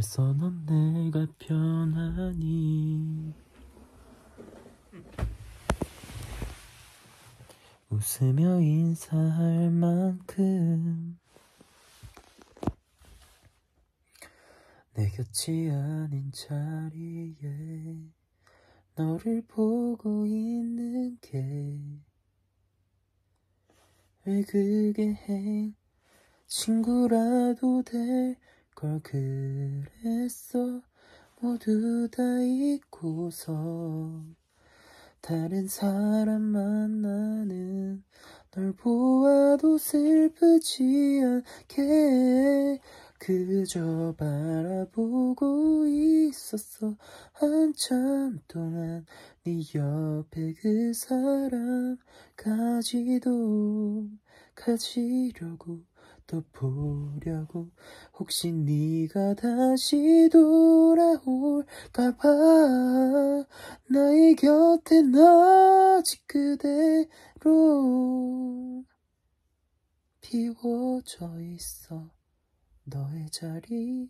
벌써 넌 내가 편하니. 웃으며 인사할 만큼 내 곁이 아닌 자리에 너를 보고 있는 게 왜 그게 행 친구라도 될 걸 그랬어. 모두 다 잊고서 다른 사람 만나는 널 보아도 슬프지 않게 그저 바라보고 있었어. 한참 동안 네 옆에 그 사람까지도 가지려고 또 보려고 혹시 네가 다시 돌아올까봐 나의 곁엔 아직 그대로 비워져 있어 너의 자리라서